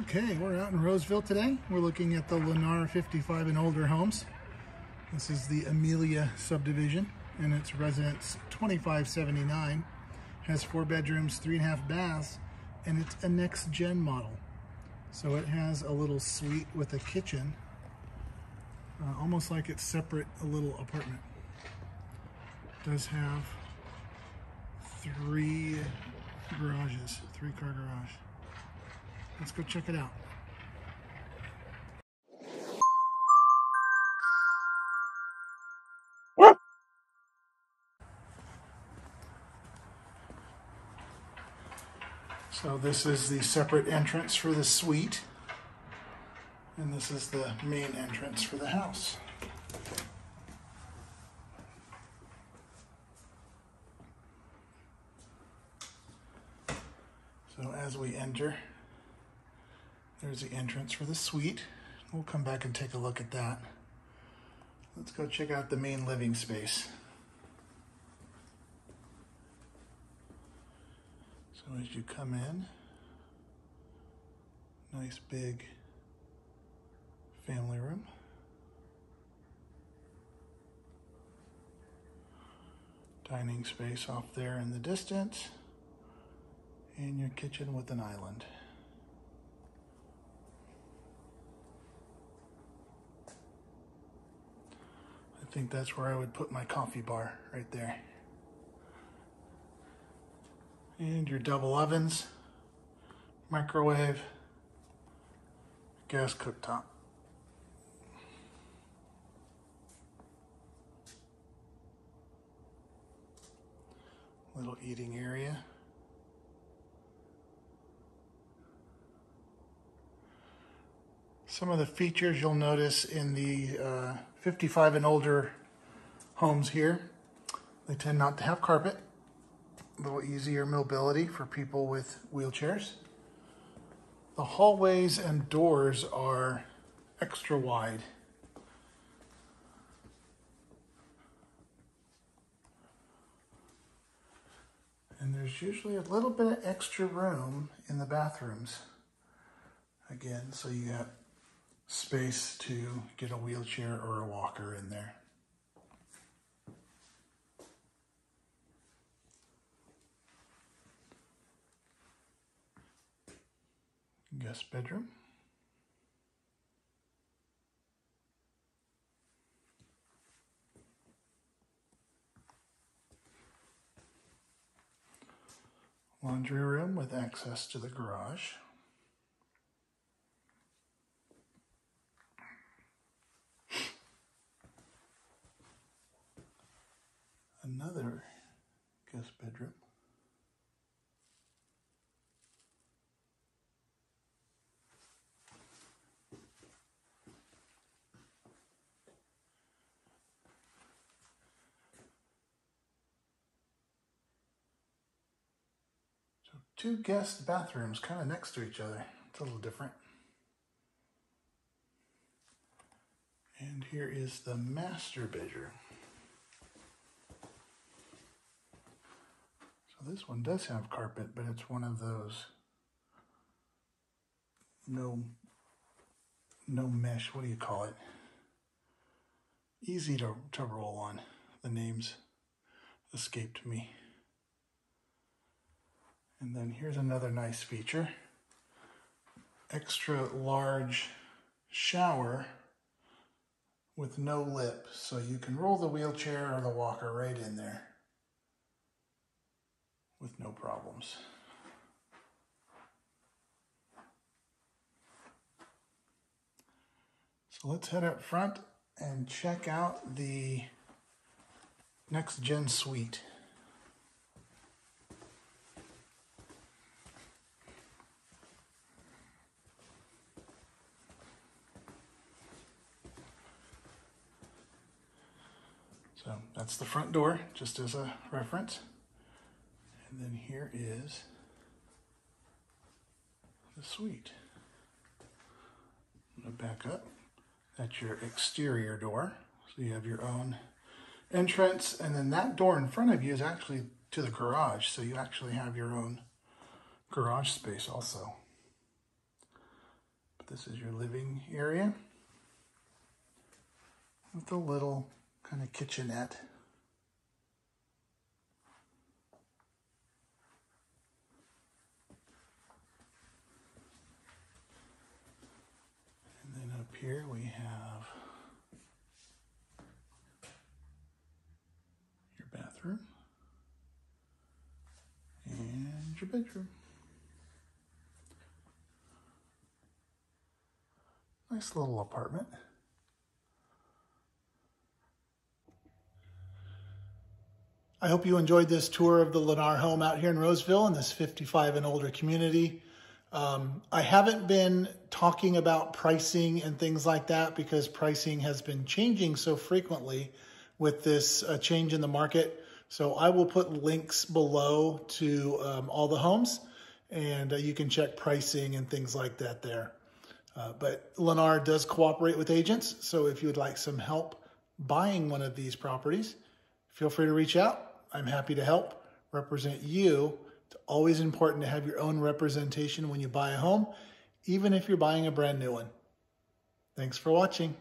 Okay, we're out in Roseville today. We're looking at the Lennar 55 and older homes. This is the Emilia subdivision and it's residence 2579. Has four bedrooms, three and a half baths, and it's a next gen model. So it has a little suite with a kitchen, uh, almost like it's separate, a little apartment. does have three garages, three car garage. Let's go check it out. So this is the separate entrance for the suite. And this is the main entrance for the house. So as we enter, there's the entrance for the suite. We'll come back and take a look at that. Let's go check out the main living space. So as you come in, nice big family room. Dining space off there in the distance. And your kitchen with an island. Think that's where I would put my coffee bar right there. And your double ovens, microwave, gas cooktop. Little eating area. Some of the features you'll notice in the uh, 55 and older homes here, they tend not to have carpet. A little easier mobility for people with wheelchairs. The hallways and doors are extra wide. And there's usually a little bit of extra room in the bathrooms. Again, so you got space to get a wheelchair or a walker in there. Guest bedroom. Laundry room with access to the garage. Another guest bedroom. So two guest bathrooms kind of next to each other. It's a little different. And here is the master bedroom. This one does have carpet, but it's one of those no no mesh, what do you call it? Easy to, to roll on. The names escaped me. And then here's another nice feature. Extra large shower with no lip. So you can roll the wheelchair or the walker right in there no problems. So let's head up front and check out the next gen suite. So that's the front door, just as a reference. And then here is the suite. I'm going to back up. That's your exterior door. So you have your own entrance. And then that door in front of you is actually to the garage. So you actually have your own garage space also. But This is your living area with a little kind of kitchenette. And then up here we have your bathroom and your bedroom. Nice little apartment. I hope you enjoyed this tour of the Lennar home out here in Roseville in this 55 and older community. Um, I haven't been talking about pricing and things like that because pricing has been changing so frequently with this uh, change in the market. So I will put links below to um, all the homes and uh, you can check pricing and things like that there. Uh, but Lennar does cooperate with agents. So if you would like some help buying one of these properties, feel free to reach out. I'm happy to help represent you. It's always important to have your own representation when you buy a home, even if you're buying a brand new one. Thanks for watching.